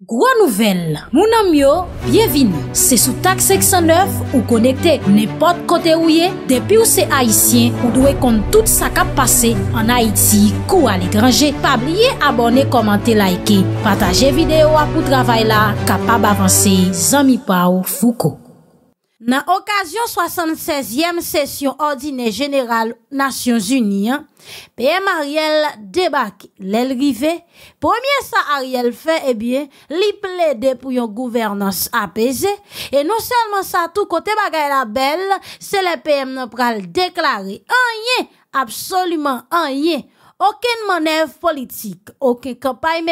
Gwa nouvel, mounan myo, byevini, se sou tak 609 ou konekte nepot kote ou ye, depi ou se Haitien ou dwe kont tout sa kap pase an Haiti kou al ekranje. Pabliye abone, komante, laike, pataje video apou travay la, kapab avanse, zami pa ou fuko. Nan okasyon 76e sesyon ordine general Nasyons Uni, PM Ariel debake lèl rive, pwemye sa Ariel fe, ebyen, li ple de pou yon gouvernance apese, e nou selman sa tou kote bagay la bel, se le PM nan pral deklare, anye, absolumen anye, oken manev politik, oken kapay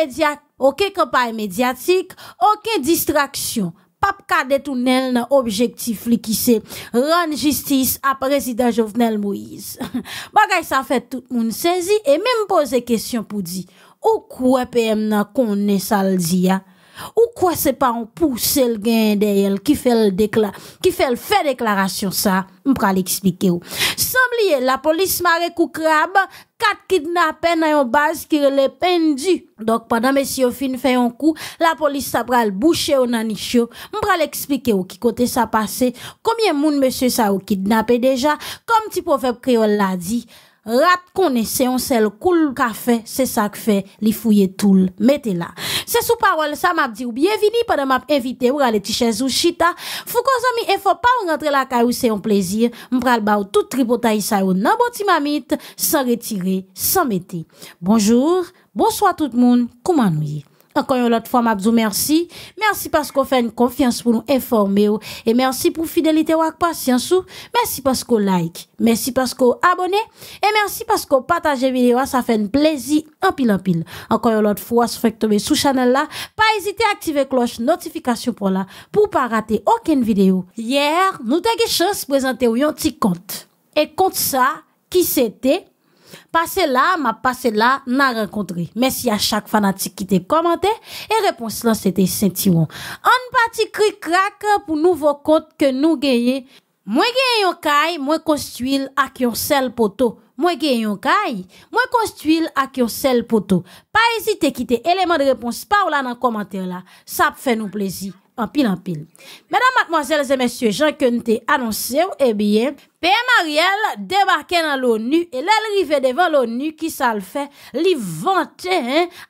medyatik, oken distraksyon, pap ka détourner nan objectif li ki se rendre justice à président Jovenel Moïse. Bagay ça fait tout moun saisi et même poser question pour dire ou quoi PM nan connaît ça Ou quoi c'est pas un pousse le gain d'elle qui fait le décla qui fait le fait déclaration ça, on va l'expliquer ou. La police maré kou crabe 4 kidnappés dans une base qui est pendu. Donc, pendant monsieur fin fait un coup, la police ça pral boucher au nanichio. M'pral expliquer ou qui côté ça passé, combien moun monsieur ça ou kidnappé déjà, comme petit prophète créole l'a dit rat kone se yon sel koul kafe, se sak fe li fouye toul. Mete la. Se sou parol sa map di ou bienvini padan map evite ou rale ti chez ou chita, fou kon zami e fò pa ou la ka ou se yon plezir, mpral ba ou tout tripotay sa ou nan boti mamit, san retire, san. Bonjour, bonsoit tout moun, kouman nou ye? Ankon yon lot fwa mabzou mersi, mersi pasko fè n konfians pou nou informe ou, e mersi pou fidelite wak pasyansou, mersi pasko like, mersi pasko abone, e mersi pasko pataje videwa, sa fè n plezi anpil anpil. Ankon yon lot fwa sou fèk tobe sou chanel la, pa ezite aktive kloche notifikasyon pou la, pou pa rate oken video. Yer, nou tege chans prezante ou yon ti kont, e kont sa ki sete, Pase la, ma pase la, nan renkontre. Mersi a chak fanatik ki te komante, e repons lan se te senti won. An pati kri krak pou nouvo kont ke nou genye. Mwen genye yon kay, mwen konstuil ak yon sel poto. Mwen genye yon kay, mwen konstuil ak yon sel poto. Pa ezite ki te eleman de repons pa ou la nan komante la. Sa pfe nou plezi. An pil an pil. Medan matmoazel zè mèsyè, jan ke nou te anonsè ou, ebyen, PM Ariel debake nan l'ONU, e lè l'rive devan l'ONU ki sa l'fè, li vante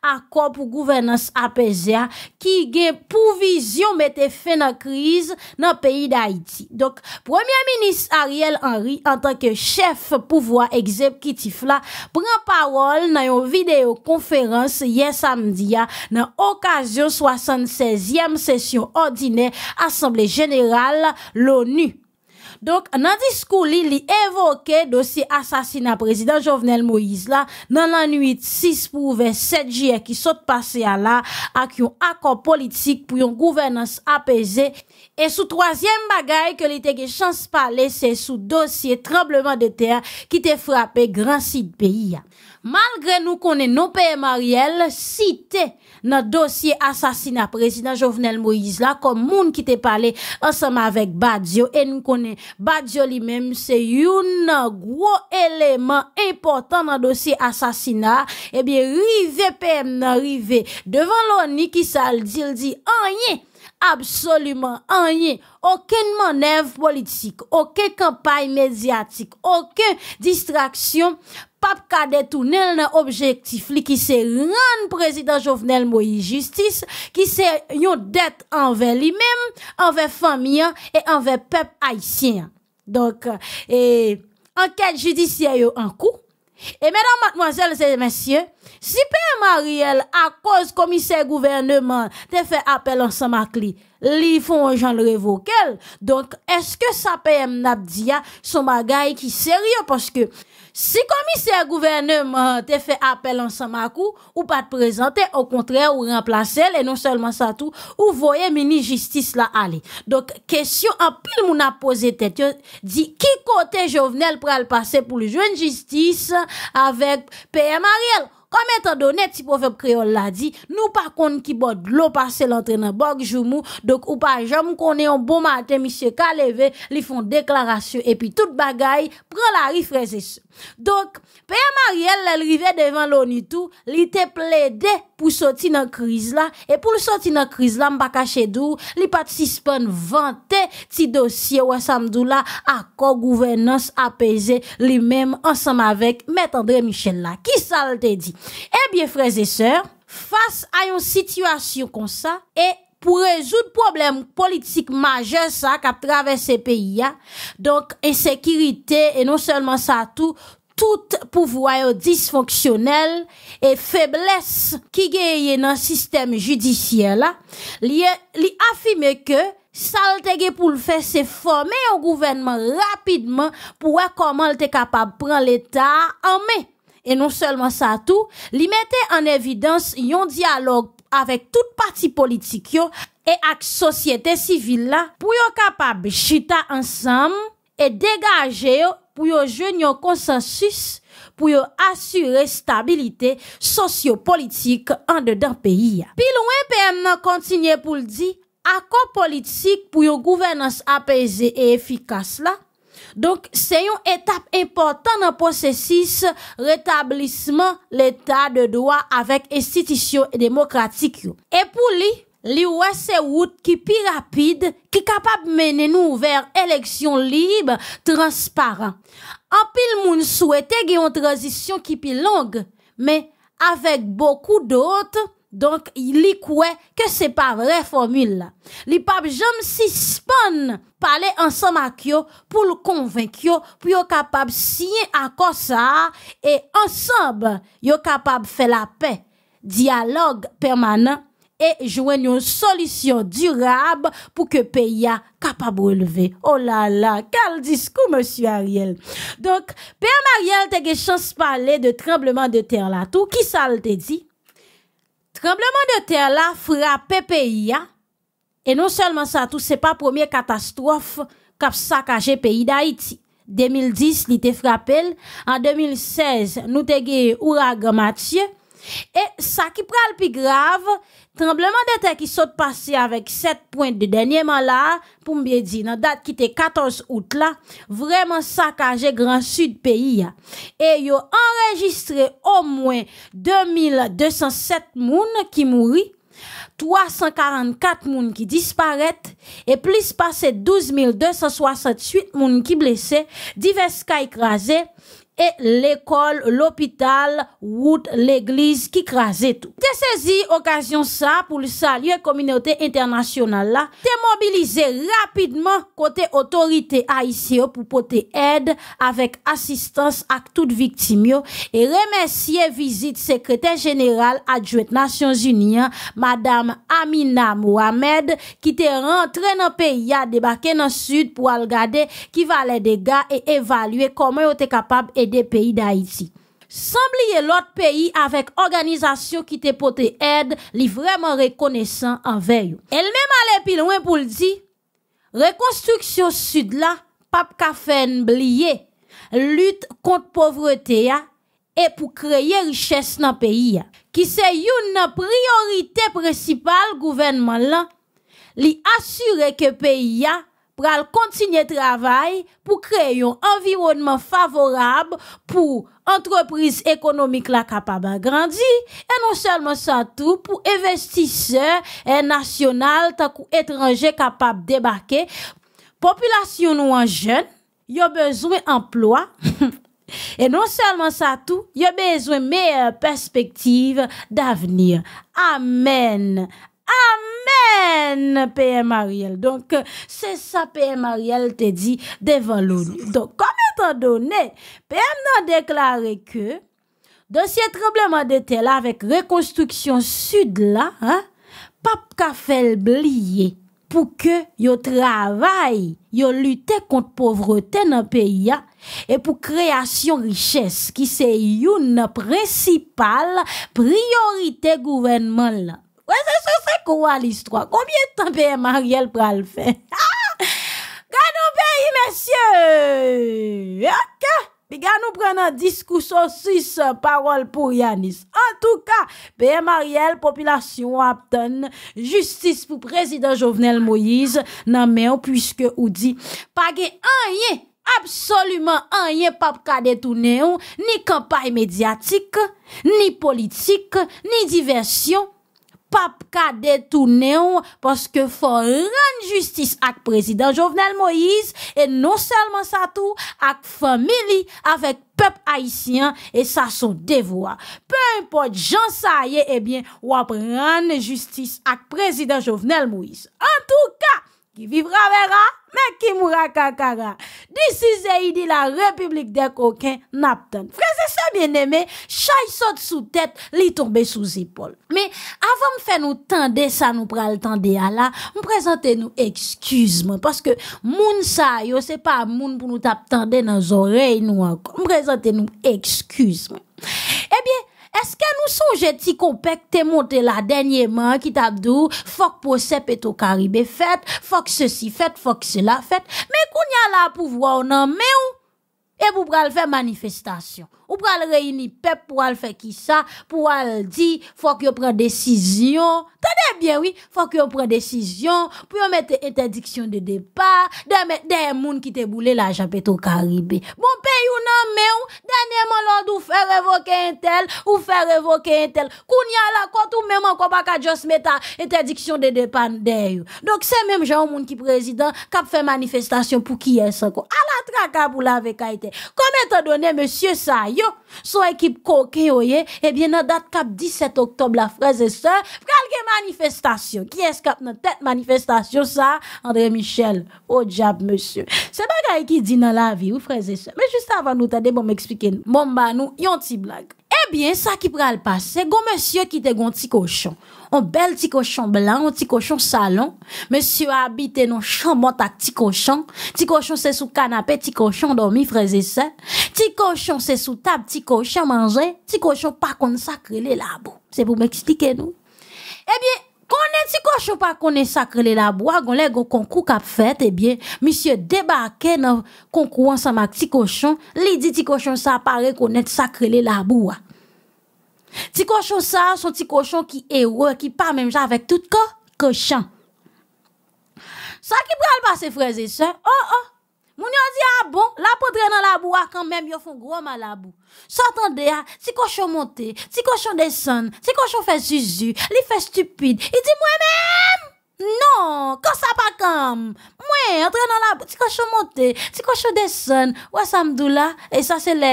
akor pou gouvernance apesea ki gen pou vizyon mette fè nan kriz nan peyi d'Haïti. Dok, Premier Ministre Ariel Henry, an tanke chef pouvoi ekzepkitif la, pren parol nan yon videokonferans yè samdi ya nan okasyon 76èm sesyon ordine Assemblée Générale l'ONU. Donk nan diskou li li evoke dosi asasina prezident Jovenel Moïse la nan lan 8, 6 pou 27 jye ki sot pase a la ak yon akor politik pou yon gouvernance apese. E sou troasyem bagay ke li teke chans pale se sou dosye trembleman de ter ki te frape gran si peyi ya. Malgre nou konen nou peye Mariel, site nan dosye asasina prezident Jovenel Moïse la, kom moun ki te pale ansama vek Badiou, e nou konen Badiou li menm se youn nan gwo eleman important nan dosye asasina, ebyen eh rive peye nan rive, devan loni ki sal di, il di anye, Absolument anye, oken manev politik, oken kampay medyatik, oken distraksyon, pap kade tou nel nan objektif li ki se ran prezident Jovenel Moïse Justice, ki se yon det anve li mem, anve famyan, e anve pep haisyen. Donk, e, anket judisyen yo an kou, e medan matmoazel se mensyen, Si Père Mariel a koz komise gouvernement te fe apel ansan mak li, li fon jan revokel, donk eske sa Père Mnabdia son bagay ki seryo? Paske si komise gouvernement te fe apel ansan mak ou, ou pa te prezante, ou kontre ou remplase el, e non selman sa tou, ou voye mini justice la ale. Donk kesyon apil moun ap pose tet, yo di ki kote jovenel pral pase pou li jwen justice avek Père Mariel? Kom etan donet si profep kreol la di, nou pa kon ki bod lo pase lantre nan bok joumou, dok ou pa jam konen yon bon maten misye ka leve, li fon deklarasyon, epi tout bagay, pran la rifreze se. Dok, peye Mariel lel rive devan lonitou, li te ple de pou soti nan kriz la, e pou soti nan kriz la mba kache dou, li pat patispan vante ti dosye wè samdou la akor gouvenans apese li mèm ansam avèk Mèt André Michel la. Ki sa l te di? Eh Ebyen freze sèr, fas a yon situasyon kon sa, e pou rezout problem politik maje sa kap travesse peyi ya, donk ensekirite e non selman sa tou, tout pouvoyo disfonksyonel, e febles ki geye nan sistem judisye la, li afime ke, salte ge pou l fè se fome yon gouvenman rapidman, pou wè koman lte kapab pran l'Etat anme. E non selman sa tou, li mette an evidans yon diyalog avèk tout parti politik yo e ak sosyete sivil la pou yo kapab chita ansam e degaje yo pou yo jen yo konsensus pou yo asyre stabilite sosyo-politik an de dan peyi PM nan kontinye pou l di, akon politik pou yo gouvernance apese e efikas la, Donk se yon etap important nan posesis retablisman l'etat de doa avek estitisyon demokratik yo. E pou li, li wese wout ki pi rapide ki kapap mene nou ver eleksyon libe transparent. An pil moun souwete gen yon transisyon ki pi long, me avek bokou dot, donk li kwe ke se pa vre formule la. Li pap jom si pale ansan ak yo pou l konvenk yo pou yo kapab siye akosa e ansab yo kapab fe la pe, diyalog permanent e jwen yon solisyon durab pou ke pe ya kapab releve. Oh la la, kal diskou monsu Ariel. Donk, pe Ariel ge chans pale de trembleman de ter la tou, ki sa l te di? Trembleman de ter la frape peyi ya, e non selman sa tou se pa premier katastrofe kap sakaje peyi da iti. 2010 li te frapel, an 2016 nou te ge ouragan matye, e sa ki pral pi grav, trembleman de ter ki sot pase avèk 7 point de denye man la, pou mbye di nan dat ki te 14 out la, vreman sakaje gran sud peyi ya. E yo enregistre o mwen 2207 moun ki mouri, 344 moun ki disparet, e plis pase 12268 moun ki blese, divers ka ekraze, e l'ekol, l'opital, wout, l'egliz ki krasè tou. Te sezi okasyon sa pou l'salye kominote internasyonal la, te mobilize rapidman kote otorite Aisyen pou pote ed avèk asistans ak tout viktim yo e remesye vizit sekretèr jeneral adjouet Nasyon Zuniyan, Madame Amina Mohamed ki te rentre nan peyi ya debake nan sud pou al gade ki vale dega e evalue koman yo te kapab edi aide peyi da Haiti. Sambliye lot peyi avek organizasyon ki te pote ed li vreman rekonesan anvey yo. El mèm ale pil wè pou l'di, rekonstruksyon sud la, pap kafen bliye, lut kont povreté ya, e pou kreye riches nan peyi ya. Ki se youn nan priorite precipal gouvenman lan, li asyre ke peyi ya, pral kontinye travay pou kreye yon environnement favorab pou entreprise ekonomik la kapab agrandi, e non selman sa tou pou investiseur e nasyonal takou etranje kapab debake. Populasyon nou an jen, yo bezwen emplwa, e non selman sa tou, yo bezwen meye perspektiv d'avenir. Amen! Amen, P.M. Ariel. Donk, se sa P.M. Ariel te di devan louni. Donk, kom etan donne, P.M. nan deklare ke, dosye trembleman de tel avek rekonstruksyon sud la, pap ka fel bliye pou ke yo travay, yo lute kont povrote nan peyi ya, e pou kreasyon riches ki se youn principal priorite gouvenman la. Wè se se se kouwa l'histoire? Koumye tan peye Mariel pral fè? Ah! Gade ou peyi, mesye! Ok! Pi gade nou prenen diskouso sis parol pou Yanis. En tou ka, peye Mariel, popilasyon ap ton, justice pou prezident Jovenel Moïse nan men ou pwiske ou di, page anye, absolument anye pap ka detounen ou, ni kampay medyatik, ni politik, ni diversyon, pap ka detourner parce que faut rendre justice ak président Jovenel Moïse et non seulement ça tout ak famille avec peuple haïtien et ça son devoir. Peu importe Jean Saye eh bien ou rendre justice ak président Jovenel Moïse. En tout cas, qui vivra verra, mais qui mourra kakara. D'ici Zaidi, la République des coquins n'attend. Freze se bien eme, chay sot sou tet, li tombe sou zipol. Me avan m fe nou tende sa nou pral tende ala, m prezante nou ekskuzman. Paske moun sa yo, se pa moun pou nou tap tende nan zorey nou ankon. M prezante nou ekskuzman. Ebyen, eh Eske nou sonje ti kompek te monte la denye man ki tabdou fok posè peto karibè fèt, fok se si fèt, fok se la fèt, men koun ya la pou vwa ou nan men ou, e pou pral fè manifestasyon. Ou pral reyni pep pou al fè ki sa, pou al di fok yo pren desisyon, tade bien oui, fok yo pren desisyon, pou yo mette interdiksyon de depa, de moun ki te boule la. Bon pe yon nan men ou, denye man lòd ou fè revoke entel, ou fè revoke entel, koun ya la kont ou menman kwa baka jos metta interdiksyon de depa deyo. Dok se menm jan moun ki prezident, kap fè manifestasyon pou ki esan ko. A la traka pou lave kaite. Kome te donè, monsye sa yo, son ekip koke yo ye, eh ebyen nan dat kap 17 oktob la freze se, pral gen manifestasyon. Ki eskap nan tet manifestasyon sa? André Michel, o oh, diab monsye. Se bagay ki di nan la vi, ou freze se. Men juste avan nou tade, bon m'eksplike, bon ba nou, yon ti blag. Ebyen sa ki pral pase, go monsye ki te gon ti koshon. On bel ti koshon blan, on ti koshon salon. Monsye habite non chanmot ak ti koshon. Ti koshon se sou kanapè, ti koshon dormi freze se. Ti koshon se sou tab, ti koshon manje. Ti koshon pa kon sakre le labou. Se pou m'eksplike nou. Ebyen, konen ti koshon pa kon sakre le labou, agon le go konkou kap fet, ebyen, monsye debake nan konkou ansam ak ti koshon. Li di ti koshon sa apare konen sakre le labou wa. Ti koshon sa, son ti koshon ki ewe, ki pa menm jan avèk tout ko, koshon. Sa ki pral pa se freze se, oh oh, moun yo di a ah bon, la potre nan labou a kan menm yo fon gro ma labou. Sotan de a, ti koshon monte, ti koshon desen, ti koshon fè zuzu, li fè stupide, i di mwen menm. Non, kon sa pa kam. Mwen, entre nan la, ti koshon monte, ti koshon desen. Ouè samdou la, e sa se le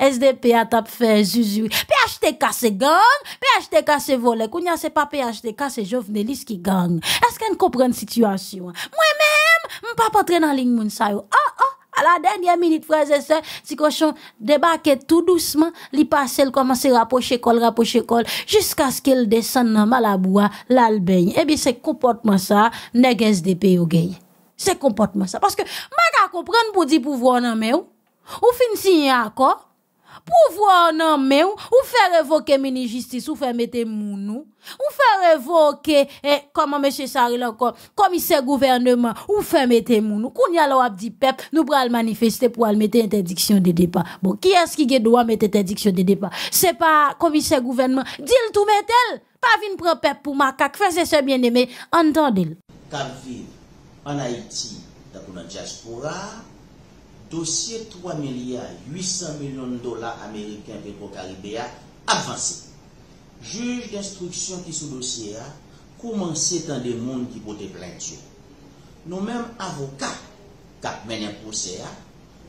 SDP a tap fe zuzu. PHTK se gang, PHTK se vole. Kounya se pa PHTK, se jovnelis ki gang. Eske n kompren situasyon? Mwen men, mwen pa patre nan ling moun sa yo. Oh, ah. A la denye minute freze se, ti koshon debake tout douceman, li pase l komanse rapoche kol, rapoche kol, jiska sk el desen nan malabouwa lal beye. Ebi se komportman sa, neges de pe yo geye. Se komportman sa. Paske maga kompren pou di pou vwa nan me ou, ou fin si yon pou vwa nan me ou, ou fe revoke mini jistis, ou fe mette moun ou, ou fe revoke, e, koman mèche sari lankon, komise gouvernement, ou fe mette moun ou, koun yal wap di pep, nou pral manifeste pou al mette interdiksyon de depa. Bon, ki eski ge do a mette interdiksyon de depa? Se pa komise gouvernement, dil tou metel, pa vin pran pep pou makak, fese se bien eme, antan dil. Kab viv, an Haiti, takou nan diaspora, dosye 3 milyar 800 milyon dola Ameriken petro Karibéa avansi. Juj d'instruksyon ki sou dosye a, koumanse tan de moun ki pote plantyo. Nou menm avoka kap menen pose a,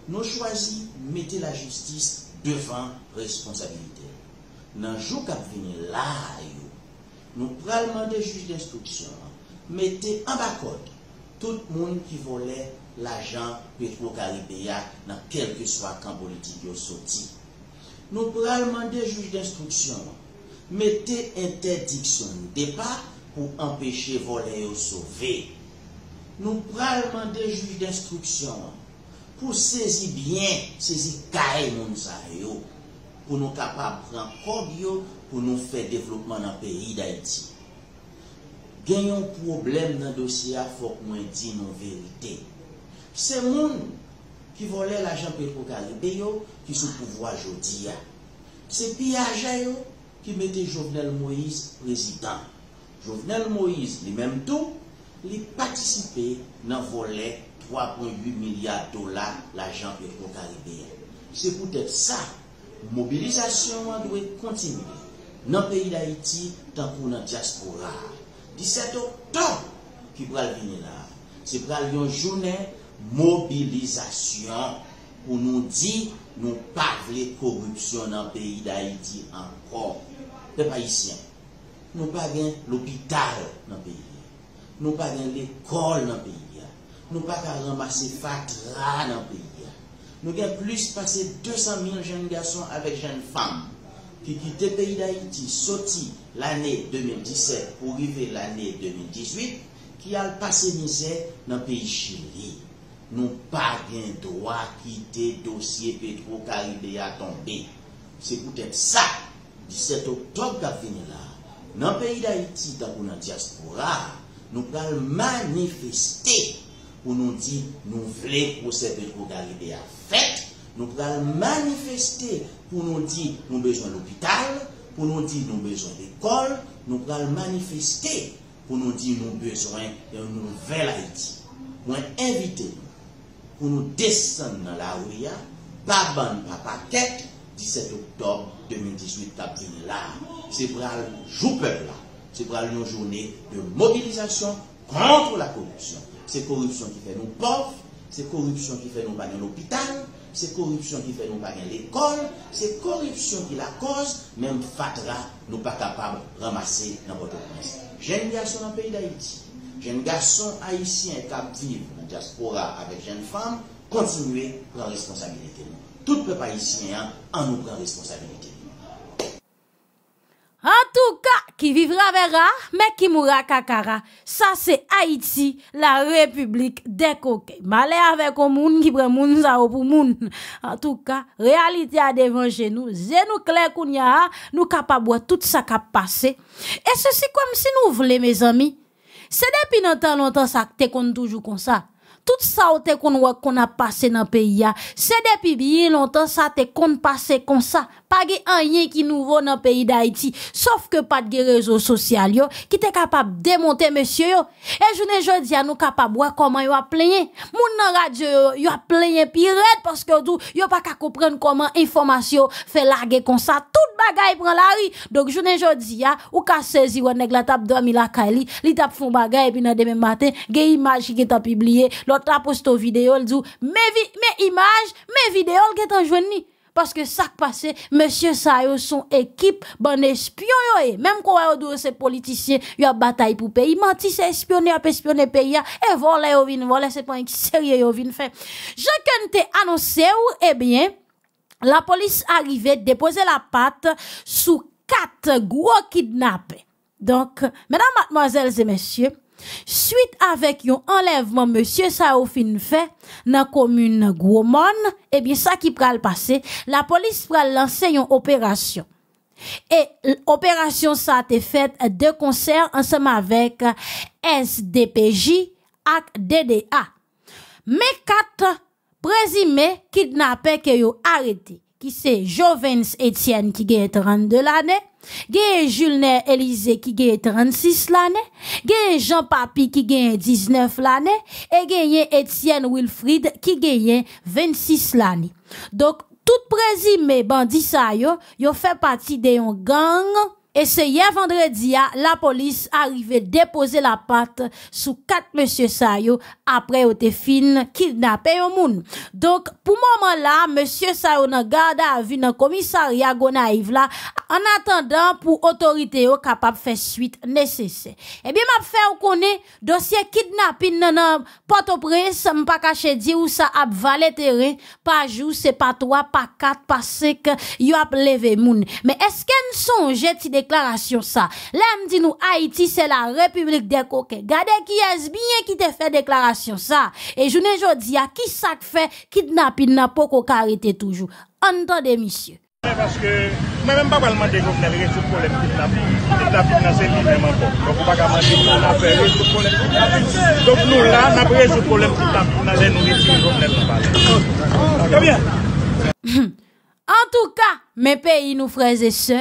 nou chwazi mette la justis devan responsabilite. Nan jou kap vini la yo, nou pralman de juj d'instruksyon, mette an bakot tout moun ki vole l'ajan Petro-Karibéa nan kelke swa kan politik yo soti. Nou pral mande juj d'instruksyon, mette interdiksyon depa pou empèche vole yo sove. Nou pral mande juj d'instruksyon, pou sezi bien, sezi kae moun sa yo, pou nou kapab pran kob yo, pou nou fè devlopman nan peyi d'Haïti. Genyon problem nan dosya fòk mwen di nou verite. Se moun ki vole la jan pe pou yo ki sou pouvoi jodi ya. Se pi piyaje yo ki mette Jovenel Moïse prezident. Jovenel Moïse li menm tou li patisipe nan vole 3.8 milyard dola la jan pe pou kalibe. Se pou tèt sa, mobilizasyon an dwe kontinue nan peyi d'Haïti, tan pou nan diaspora. 17 oktob ki pral vini la. Se pral yon jounen mobilizasyon pou nou di nou pa vle korupsyon nan peyi da iti ankor. Pe pa isyen, nou pa gen l'opital nan peyi, nou pa gen l'ekol nan peyi, nou pa ka ramase fatra nan peyi. Nou gen plus pase 200.000 jen gason avek jen fam ki kite peyi da iti soti l'anè 2017 pou rive l'anè 2018 ki al pase mize nan peyi chili. nou pa gen doa kite dosye Petro Karibé a tombe. Se kouten sa, 17 oktob ka veni la, nan peyi da iti takou nan diaspora, nou pral manifeste pou nou di nou vle pou se Petro Karibé a fet, nou pral manifeste pou nou di nou bejoun l'opital, pou nou di nou bejoun l'ekol, nou pral manifeste pou nou di nou bejoun yon nouvel Haiti. Mwen invite nou. Pou nou desen nan la ouya, baban pa paket, 17 oktob 2018 tap vini la. Se pral joupeb la, se pral yon jounè de mobilizasyon kontre la korupsyon. Se korupsyon ki fè nou pov, se korupsyon ki fè nou bagen l'hôpital, se korupsyon ki fè nou bagen l'ekol, se korupsyon ki la koz, menm fatra nou pa kapab ramase nan bote prens. Jen gason nan peyi d'Haïti, jen gason haïsien kap viv nan diaspora avek jen fam, kontinue pran responsabilite nou. Tout pe pa haïsien an nou pran responsabilite nou. En tout ka, ki vivra vera, me ki moura kakara. Sa se Haiti, la republik de koke. Male avek o moun ki pre moun za ou pou moun. En tout ka, realite a devan genou. Zenou kler koun ya a, nou kapabwa tout sa kap pase. E se si kom si nou vle, me zami. Se depi nan tan lontan sa te kon toujou kon sa. Tout sa ou te kon wak kon ap pase nan peyi ya. Se depi biye lontan sa te kon pase kon sa. pa ge anyen ki nouvo nan peyi d'Haïti, sauf ke pat ge rezo sosyal yo, ki te kapab demonte mesye yo. E jounen jodi an nou kapab wè koman yo a plenye. Moun nan radyo yo, yo a plenye pi red, paske yo dou, yo pa ka kopren koman informasyon fe lage kon sa, tout bagay pran la ri. Dok jounen jodi ya, ou ka sezi wè neg la tap dormi la ka li, li tap fon bagay, pi nan demen maten, ge imaj ki ge tap ibliye, lot la posto video, l dou, me, vi, me imaj, me video, l ge tan jwen ni. Paske sak pase, Monsie sa yo son ekip, ban espyon yo e. Mem kwa yo dou se politisyen, yo batay pou peyi. Manti se espyone ap espyone peyi ya, e vole yo vin, vole se pan ek serye yo vin fe. Je ken te anonse ou, e bien, la polis arrive, depose la pat, sou kat gwo kidnap. Donk, menan matmoazel ze monsie, Suite avek yon enlevman Monsie Saofine fe nan komune Gwomon Ebyen sa ki pral pase La polis pral lanse yon operasyon E operasyon sa te fet de konser ansem avek SDPJ ak DDA Me kat prezime kidnapè ke yo arete Ki se Jovens Etienne ki ge 32 lane Geye Julner Elize ki geye 36 lane, geye Jean Papi ki geye 19 lane, e geye Etienne Wilfried ki geye 26 lane. Dok, tout prezime bandisa yo, yo fe pati de yon gang. E se ye vendredi ya, la polis arrive depose la pat sou kat monsye sa yo apre yo te fin kidnapen yo moun. Donk pou moman la, monsye sa yo nan gada avi nan komisarya gona yiv la an atendan pou otorite yo kapap fe suite nesesè. Ebyen eh map fe ou konen dosye kidnapin nan nan patopres mpa kache di ou sa ap valetere pa jou se pa 3, pa 4, pa 5 yo ap leve moun. Me eske n sonje ti de deklarasyon sa. La m di nou Haiti se la republik de koke. Gade ki es binye ki te fe deklarasyon sa. E jounen jodi ya ki sak fe kidnapin na poko karite toujou. Anto de misye. Paske mwen mwen pa valman de govnel rejout pou lèm kidnapin. Kidnapin nan se li mèman pou. Donk ou baka man di pou nan fe rejout pou lèm kidnapin. Donk nou la nan rejout pou lèm kidnapin nan lè nou reti govnel nan pale. En tou ka, me peyi nou freze se,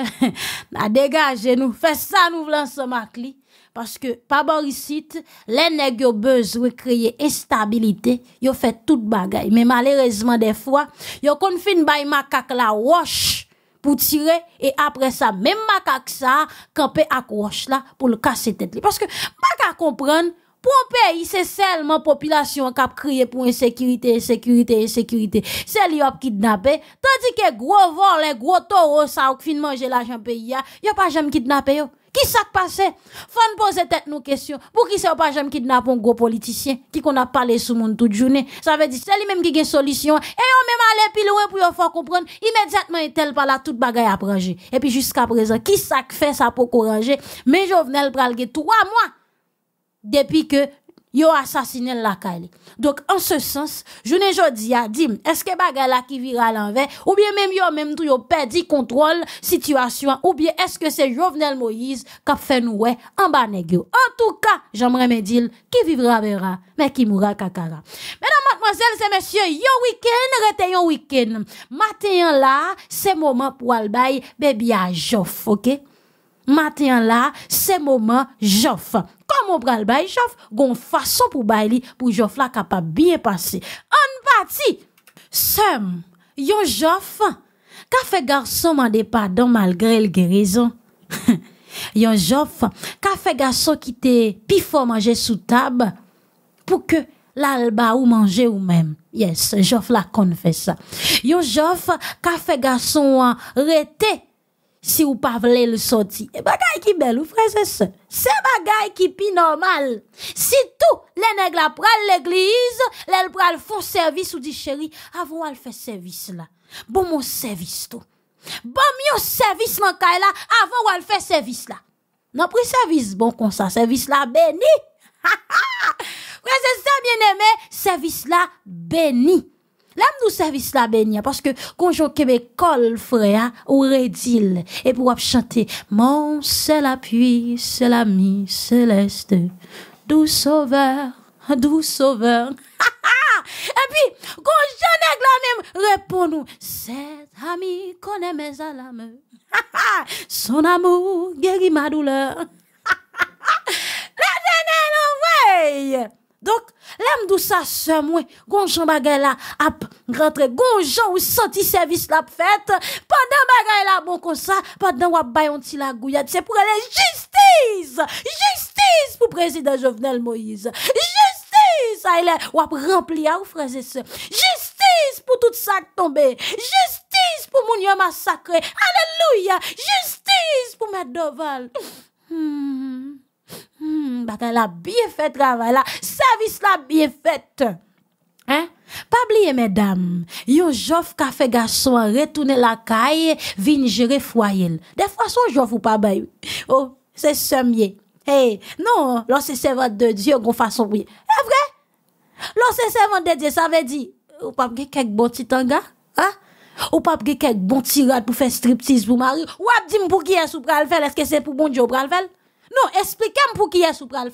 na degaje nou, fe sa nou vlan se mak li, Parce que, pas boricite, les nèg yo besoin créer instabilité, yo fait tout bagay. Mais malheureusement, des fois, yo kon fin bay makak la wash pour tirer et après ça, même makak ça, camper à roche là pour le casser tête. Parce que, pas pour un pays, c'est seulement population qui a crié pour insécurité, insécurité, insécurité. C'est lui qui a kidnappé. Tandis que gros vol, les gros taureaux, ça, qui fin manger l'argent pays, ya, a pas jamais kidnappé. Qui ça passe? Faut nous poser tête nous question. Pour qui c'est pas jamais kidnappé un gros politicien qui qu'on a parlé sous monde toute journée? Ça veut dire c'est lui même qui a une solution. Et on même aller plus loin pour y faire comprendre immédiatement il tel par là toute bagaille à ranger. Et puis jusqu'à présent, qui ça fait ça pour ranger? Mais Jovenel pral ge trois mois depuis que yo assassiné la Kali. Donc, en ce sens, je ne jodi a dit, est-ce que bagay la qui vira à l'envers, ou bien même yo même tout yo perdu contrôle situation, ou bien est-ce que c'est Jovenel Moïse qui fait nous en bas. En tout cas, j'aimerais me dire, qui vivra verra, mais qui mourra kakara. Mesdames, mademoiselles et messieurs, yo week-end, rete yon week-end. Matin là, c'est moment pour albay, baby a joff, ok? Matin là, c'est moment joff. Comment on pral bay joff? Gon façon pour bay li, pour joff la capable bien passer. En parti, sem, yon joff, ka fait garçon mande pardon malgré le guérison. yon joff, ka fait garçon qui te pi fort sous table pour que l'alba ou manger ou même. Yes, joff la fait ça. Yon joff, ka fait garçon rete si ou pas vle le sorti. E bagay ki bel ou frère c'est C'est bagay qui pi normal. Si tout les nèg la pral l'église, l'el pral font service ou dit chéri, avant elle fait service là. Bon mon service tout. Bon mon service nan kay là avant ou elle fait service là. Non pris service bon comme ça, service là béni. C'est ça bien aimé, service là béni. L'âme nous service la bénia parce que conjon québécois frère ou redil et pour chanter mon seul appui c'est l'ami céleste doux sauveur doux sauveur. Et puis conjon nèg la même répond nous cet ami connaît mes alarmes. Son amour guérit ma douleur. L'éternel, ouais. Donc, l'aime d'où ça se moi, gonjon bagay la ap rentre, gonjon ou senti service la fait, pendant bagay la bon comme ça, pendant wap bay on ti la gouillade, c'est pour aller justice, justice pour président Jovenel Moïse, justice, là, wap rempli à ou et sœurs, justice pour tout ça qui tombé, justice pour moun yo massacré, alléluia, justice pour mettre Doval. Hmm. La bien fait travail là, service la bien fait. Hein? Pas oublier mesdames, yon jof fait garçon retourner la caille, vin gérer foyer. Des fois son jof ou pas bay. Oh, c'est semier. Hey, non, lorsque c'est servant de Dieu, gon façon oui. C'est vrai? Lorsque servant de Dieu, ça veut dire ou pas gen quelques bon petit tanga, hein? Ou pas gen quelques bon tirade pour faire striptease pour mari. Ou ap di m pour qui est ou est-ce que c'est pour bon Dieu pral faire? Non, expliquez-moi pour qui est sous pral.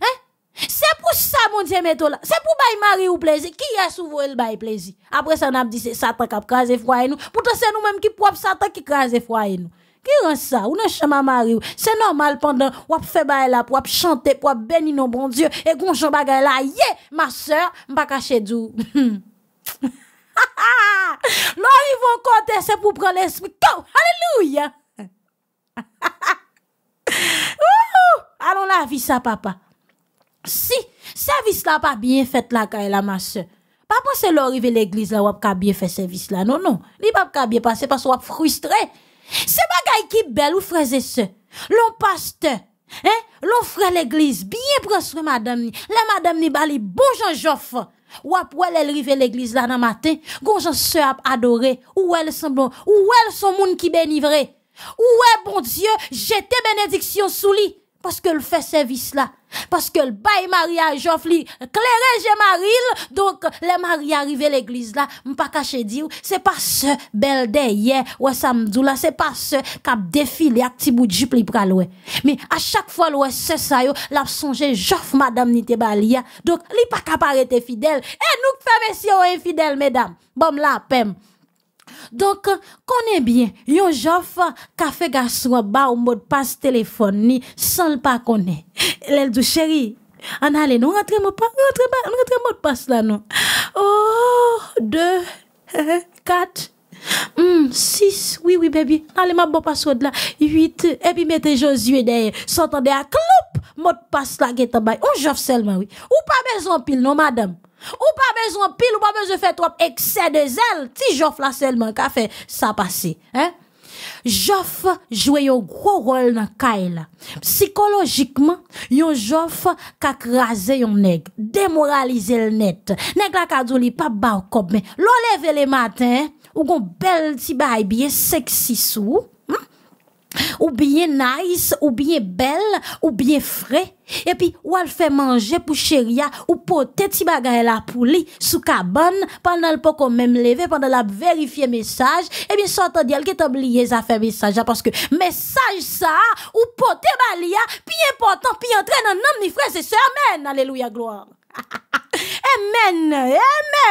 Hein? C'est pour ça, mon Dieu, mettons là. C'est pour bailler mari ou plaisir. Qui est sous le bail plaisir? Après ça, on a dit c'est Satan qui a crasé froid nous. Pourtant, c'est nous-mêmes qui propre Satan qui crase froid nous. Qui rend ça? Ou non chama mari C'est normal pendant ou fait bail là pour chanter pour bénir nos bon Dieu et gon Jean bagay là. Yeah, ma sœur, m'pa cacher dou. Là, ils vont compter, c'est pour prendre l'esprit. Alléluia. Allons la vie ça papa. Si service là pas bien fait là quand la ma soeur. Pas penser l'arriver l'église là ou pas bien fait service là. Non non, li pas bien passer parce qu'on frustré. C'est bagay qui belle ou frères et sœurs. L'on pasteur Hein? L'on frère l'église, bien prendre madame ni. La madame ni bali bon Jean Joff. Ou elle rive l'église là dans matin, gon Jean sœur adoré, ou elle semble, ou elle son monde qui bénivrait. Ou est bon Dieu, jeter bénédiction sous lui le fait service là. Parce que le bail mariage Joffli clairé Maril donc les maris arrivé l'église là. M'pas caché dire c'est pas ce bel hier ouais samedi là c'est pas ce cap défilé ak ti bout jupe li pral mais à chaque fois ouais c'est ça yo l'a songé Joff madame nite balia donc li pas capable fidèle. Et nous fait messieurs infidèles mesdames. Bon la pem Donc, connaît bien, yon jof ka fait garçon ba ou mot passe téléphone ni sans le pas connaît. Elle dit chérie, on allez nous rentrer mot pas rentrer pas rentrer mot passe là non. Oh, deux, quatre Hmm, 6, oui, oui, baby. Allez, ma. 8, et puis mettez Josué derrière. S'entendez à cloup, mot passe là, qui est en bas. On joue seulement, oui. Ou pas besoin pile, non, madame? Ou pas besoin pile, ou pas besoin faire trop excès de zèle. Si j'offre là seulement, qu'a fait ça passer, hein? Joff joué un gros rôle dans Kaila. Psychologiquement, yon Joff ka krasé yon nèg, démoralisé le net. Nèg la ka li pas ba kop mais l'on lève le matin, ou gon bel ti bay bien sexy sou. Ou bien nice, ou bien belle, ou bien frais. Et puis, ou elle fait manger pour chéria, ou pote ti bagay la pour li, sous cabane, pendant le pas même lever, pendant la vérifier message, et bien, sortant d'elle qui oublié ça fait message, parce que message ça, ou pote balia, puis important, puis entrer dans nom ni frère, c'est amen, alléluia, gloire. amen,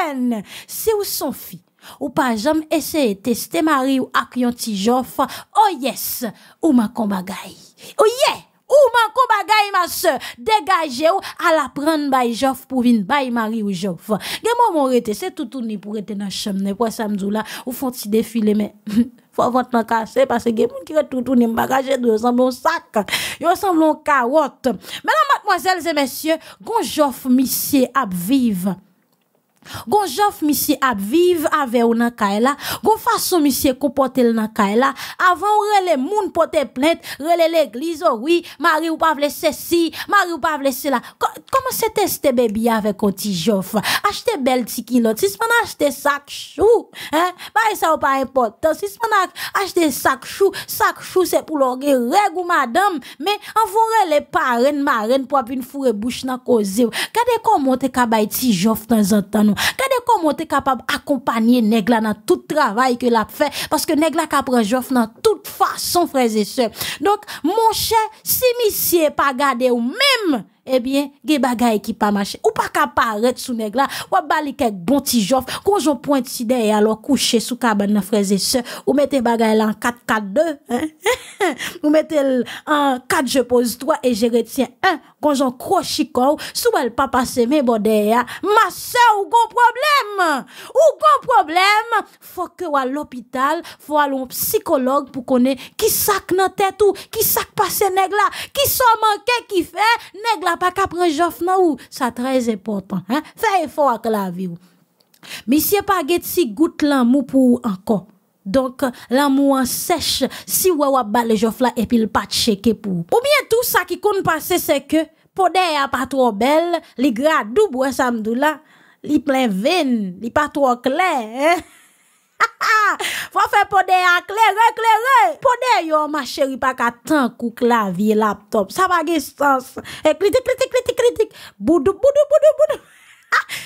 amen. C'est où son fille? Ou pas jamais essayer tester mari ou ak yon ti jof. Oh yes, ou ma kombagay. Oh yeah, ou ma kombagay ma soeur, dégagez ou à la prendre bay jof pour vin bay mari ou jof. Gen moment rete, c'est tout tourner pour être dans chambre, ne samedi là ou font ti défilé mais faut votre nan parce que gen moun qui tout tourner bagage de ressemble un sac. Yo carotte. Mesdames, mademoiselles et messieurs, gon jof monsieur ap vive. Gon jof misye ap vive ave ou nan kay la, gon fason misye kompote l nan kay la, avan ou rele moun pote plente, rele l eglizo, oh oui, mari ou pa vle se si, mari ou pa vle se la. Koman se teste bebi ave konti jof? Achte bel ti kilot, si sisman achte sak chou, hein? Ba e sa ou pa impotant, sisman achte sak chou, sak chou se pou loge reg ou madam, men avon rele paren maren pou ap in fure bouch nan koze ou. Kade kon monte kabay ti jof tan zantan ou? Kade comment t'es capable d'accompagner Nègla dans tout travail que l'a fait parce que Nègla ka prend Joff dans toute façon frères et sœurs. Donc mon cher, si monsieur pas garder ou même eh bien, ge bagay qui pas marché. Ou pas qu'à paraître sous nèg là, ou bali quelques bon petit jof, quand j'en pointe si derrière alors coucher sous cabane frères et sœurs, ou mettez bagay là en 4 4 2, hein? ou mettez en 4 je pose 3 et je retiens 1. Quand j'en crochicot, sous elle pas passer mes bon derrière, ma sœur ou gon problème? Ou gon problème, faut que ou à l'hôpital, faut aller un psychologue pour connaître qui sac dans tête ou qui sac passe nèg là, qui sont manqué qui fait nèg là pas qu'à prendre jof nan ou, ça très important. Fais effort avec la vie ou. Monsieur pas get si goutte l'amour pour Donk la mou an sech si wè wè ba le jof la epi l pa tcheke pou. Ou bien tout sa ki kon pase se ke podè ya pa tro bel, li gradou bwe samdou la, li plen ven, li pa tro kler. Eh? Fwa fè podè ya klerè, klerè. Podè yo ma chèri pa ka tankou klavye laptop. Sa bagè stans. E eh, kritik, kritik, kritik, kritik. Boudou, boudou, boudou, boudou.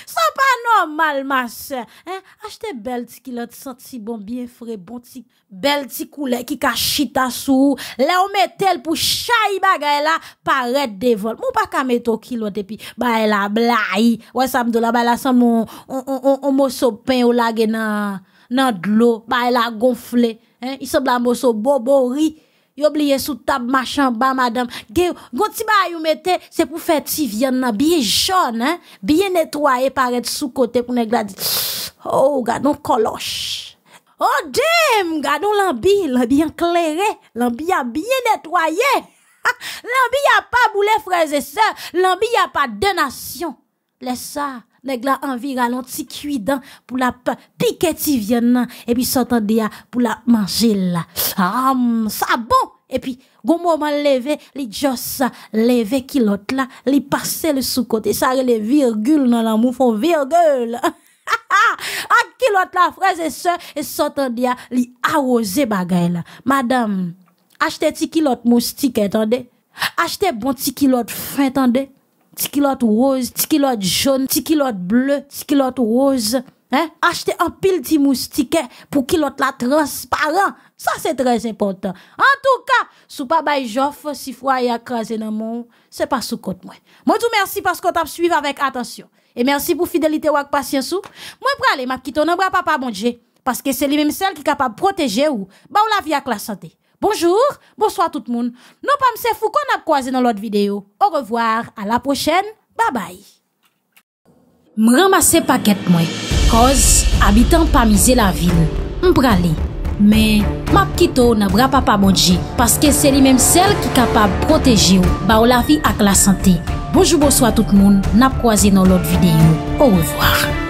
Ça pas normal ma soeur. Hein? Achetez belle ti kilot senti bon bien frais bon ti belle ti couleur qui ka chita sou. Là on met tel pour chay bagay la paraît devol. Mou pas ka mettre kilot et puis ba la blai. Ouais ça me la ba la sam on on on on moso pain ou la nan nan d'eau, ba la hein, il semble un morceau bobori. Yo oublié sous table machin bas madame. Ge, gon ti ba mette, c'est pour faire ti viande bien jaune, hein, bien nettoyé paraître sous côté pour nèg dit. Oh, gardons coloche. Oh damn, gardons l'ambi, l'ambi éclairé, l'ambi a bien nettoyé. l'ambi a pas boulé frères et sœurs, l'ambi a pas de nation. Laisse ça nèg la envie ralon ti cuidan pour la piquer ti viande et puis s'entendre pour la manger là. Ah, ça bon. Et puis gon moment levé li jos levé kilot là li passer le sous côté ça les virgule dans l'amour font virgule. A kilot la frères et sœurs et s'entendre li arroser bagay là. Madame achetez ti kilot moustique attendez. Achetez bon ti kilot fin attendez ti kilot rose, ti kilot jaune, ti kilot bleu, ti kilot rose. Hein? Acheter un pile de moustique pour kilot la transparent. Ça, c'est très important. En tout cas, sous pas bay joff, si froid y a crasé dans mon, c'est pas sous côte moi. Moi, tout merci parce qu'on t'a suivi avec attention. Et merci pour fidélité ou patience ou. Moi, pour aller, m'a quitté, non, papa, bon Dieu. paske se li menm sel ki kapab proteje ou, ba ou la vi ak la sante. Bonjour, bonsoir tout le monde. Non pas m'se fou qu'on a croisé dans l'autre vidéo. Au revoir, à la prochaine, bye bye. M'ramasse paquet moi. Cause, habitant pas miser la ville. M'pralé. Men, map kito nan bra pa pa bodje, paske se li menm sel ki kapab proteje ou, ba ou la fi ak la sante. Bojou bojou a tout moun, nap kwa zi nan lot videyo. Ou revoar.